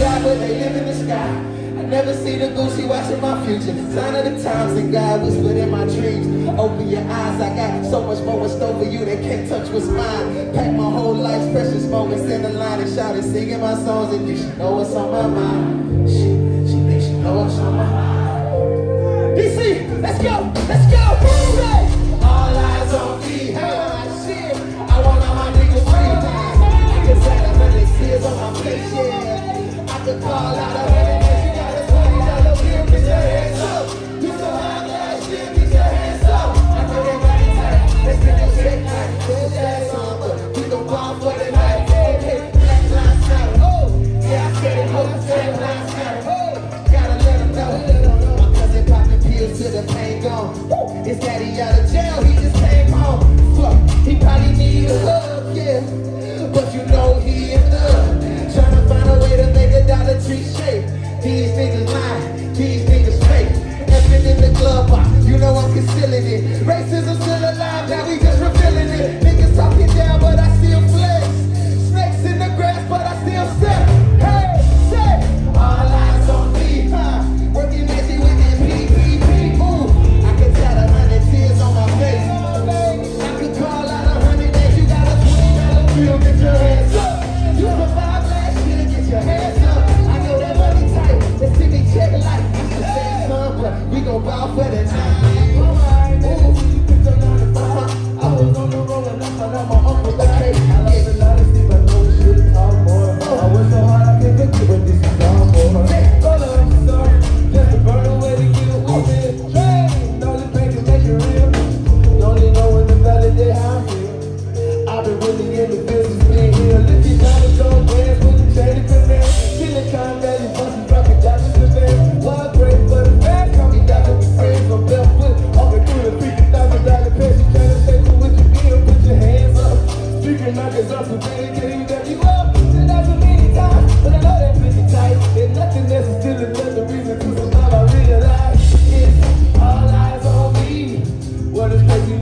God, but they live in the sky. I never see the Gucci watching my future. Sign of the times and God whispered in my dreams. Open your eyes, I got so much more in store for you that can't touch what's mine. Pack my whole life's precious moments in the line and shout and singing my songs and you should know what's on my mind. She, she thinks she know what's on my mind. DC, let's go, let's go. been gone. His daddy out of jail, he just came home. Fuck, he probably need a hug. yeah. But you know he in love. Trying to find a way to make a Dollar Tree shape. These niggas lie. these niggas fake. Effing in the glove box, you know I'm considered. Gracias.